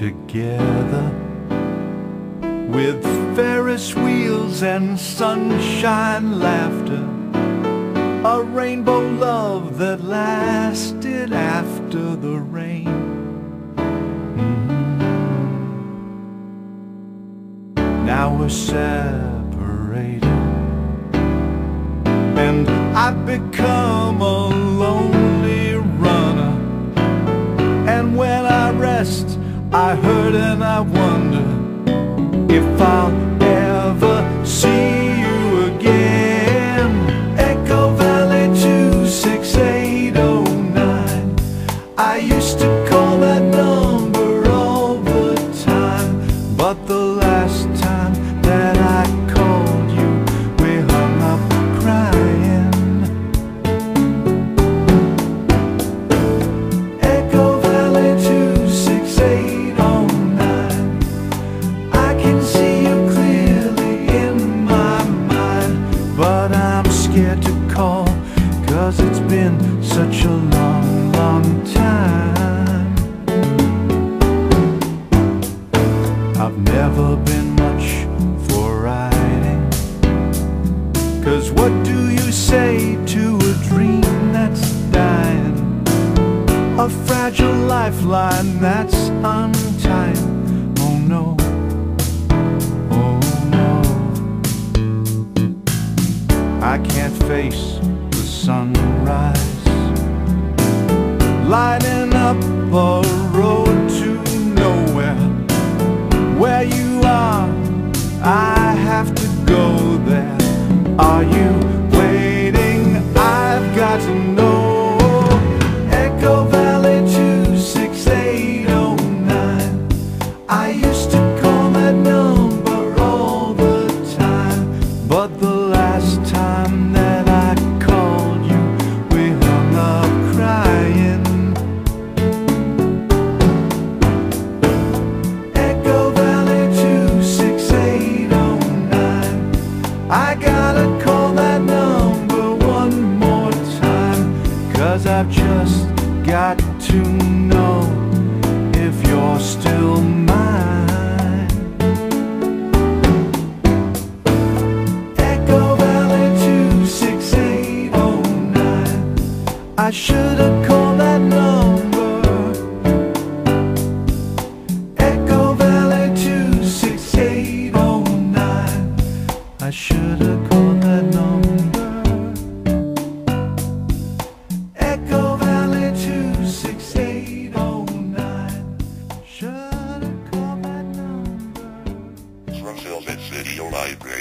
together with Ferris wheels and sunshine laughter. A rainbow love that lasted after the rain. Mm-hmm. Now we're separated, and I've become a hurt and I wonder if I'll ever see it's been such a long, long time. I've never been much for writing, cause what do you say to a dream that's dying? A fragile lifeline that's untied. Oh no, oh no. I can't face sunrise Lighting up a road to nowhere Where you are, I have to go there Are you waiting? I've got to know I gotta call that number one more time Cause I've just got to know if you're still mine. Echo Valley 26809 I should have library.